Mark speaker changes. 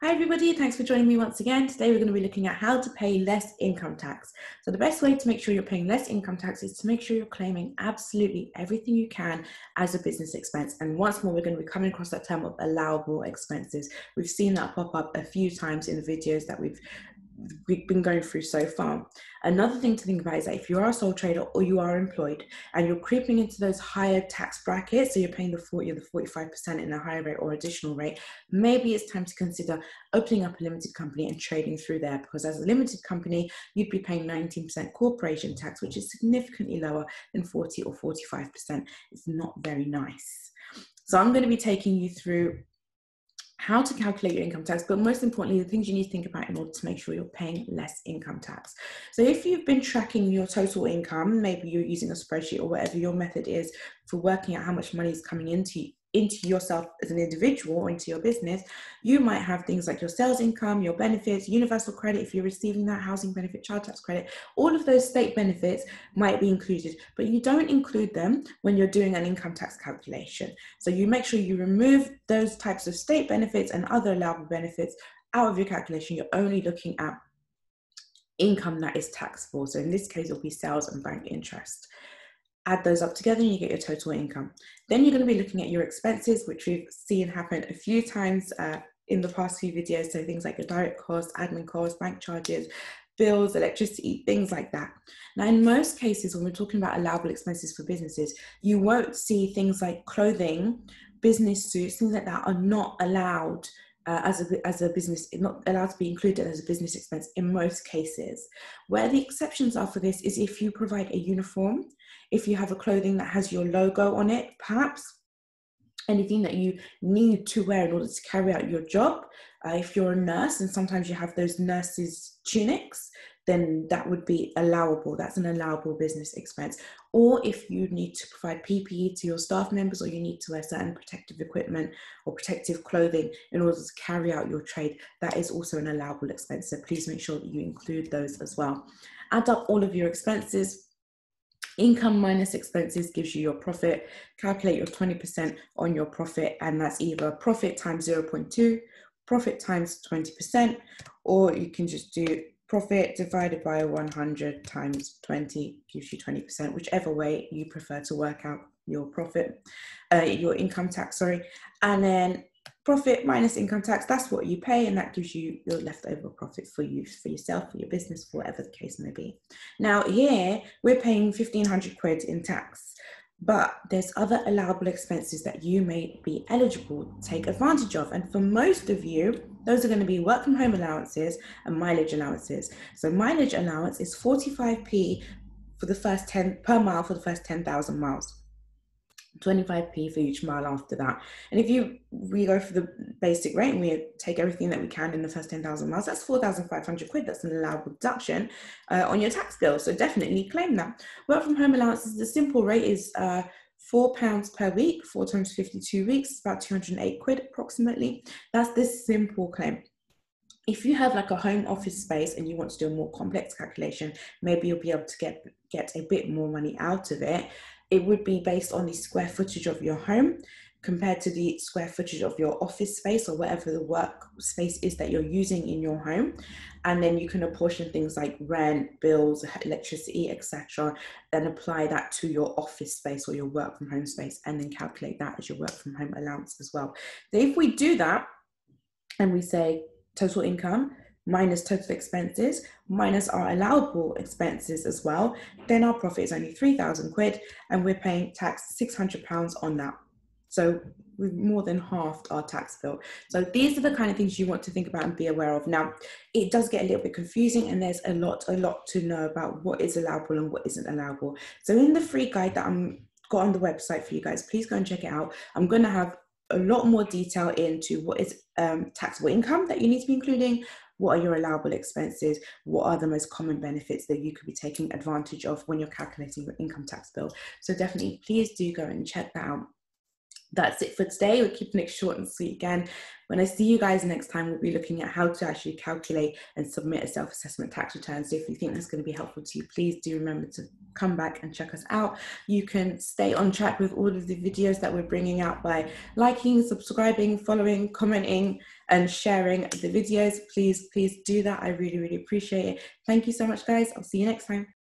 Speaker 1: Hi everybody, thanks for joining me once again. Today we're going to be looking at how to pay less income tax. So the best way to make sure you're paying less income tax is to make sure you're claiming absolutely everything you can as a business expense. And once more, we're going to be coming across that term of allowable expenses. We've seen that pop up a few times in the videos that we've we've been going through so far. Another thing to think about is that if you are a sole trader or you are employed and you're creeping into those higher tax brackets, so you're paying the 40 or the 45% in a higher rate or additional rate, maybe it's time to consider opening up a limited company and trading through there because as a limited company, you'd be paying 19% corporation tax, which is significantly lower than 40 or 45%. It's not very nice. So I'm going to be taking you through how to calculate your income tax, but most importantly, the things you need to think about in order to make sure you're paying less income tax. So, if you've been tracking your total income, maybe you're using a spreadsheet or whatever your method is for working out how much money is coming into into yourself as an individual into your business, you might have things like your sales income, your benefits, universal credit if you're receiving that housing benefit, child tax credit, all of those state benefits might be included, but you don't include them when you're doing an income tax calculation. So you make sure you remove those types of state benefits and other allowable benefits out of your calculation. You're only looking at income that is taxable. So in this case, it'll be sales and bank interest add those up together and you get your total income. Then you're going to be looking at your expenses, which we've seen happen a few times uh, in the past few videos. So things like your direct costs, admin costs, bank charges, bills, electricity, things like that. Now, in most cases, when we're talking about allowable expenses for businesses, you won't see things like clothing, business suits, things like that are not allowed uh, as, a, as a business, not allowed to be included as a business expense in most cases. Where the exceptions are for this is if you provide a uniform if you have a clothing that has your logo on it, perhaps anything that you need to wear in order to carry out your job. Uh, if you're a nurse and sometimes you have those nurses' tunics, then that would be allowable. That's an allowable business expense. Or if you need to provide PPE to your staff members or you need to wear certain protective equipment or protective clothing in order to carry out your trade, that is also an allowable expense. So please make sure that you include those as well. Add up all of your expenses, Income minus expenses gives you your profit. Calculate your 20% on your profit, and that's either profit times 0.2, profit times 20%, or you can just do profit divided by 100 times 20 gives you 20%, whichever way you prefer to work out your profit, uh, your income tax, sorry. And then profit minus income tax, that's what you pay, and that gives you your leftover profit for you, for yourself, for your business, whatever the case may be. Now, here we're paying 1500 quid in tax, but there's other allowable expenses that you may be eligible to take advantage of. And for most of you, those are going to be work from home allowances and mileage allowances. So, mileage allowance is 45p for the first 10 per mile for the first 10,000 miles. 25p for each mile after that. And if you we go for the basic rate and we take everything that we can in the first 10,000 miles, that's 4,500 quid. That's an allowable deduction uh, on your tax bill. So definitely claim that. Work from home allowances, the simple rate is uh, four pounds per week, four times 52 weeks, about 208 quid approximately. That's this simple claim if you have like a home office space and you want to do a more complex calculation, maybe you'll be able to get get a bit more money out of it it would be based on the square footage of your home compared to the square footage of your office space or whatever the work space is that you're using in your home. And then you can apportion things like rent bills electricity etc then apply that to your office space or your work from home space and then calculate that as your work from home allowance as well. So if we do that and we say total income minus total expenses, minus our allowable expenses as well, then our profit is only 3,000 quid and we're paying tax 600 pounds on that. So we've more than halved our tax bill. So these are the kind of things you want to think about and be aware of. Now, it does get a little bit confusing and there's a lot, a lot to know about what is allowable and what isn't allowable. So in the free guide that I'm got on the website for you guys, please go and check it out. I'm going to have a lot more detail into what is um, taxable income that you need to be including, what are your allowable expenses, what are the most common benefits that you could be taking advantage of when you're calculating your income tax bill. So definitely please do go and check that out. That's it for today. We're keeping it short and sweet again. When I see you guys next time, we'll be looking at how to actually calculate and submit a self assessment tax return. So if you think that's going to be helpful to you, please do remember to come back and check us out. You can stay on track with all of the videos that we're bringing out by liking, subscribing, following, commenting, and sharing the videos. Please, please do that. I really, really appreciate it. Thank you so much, guys. I'll see you next time.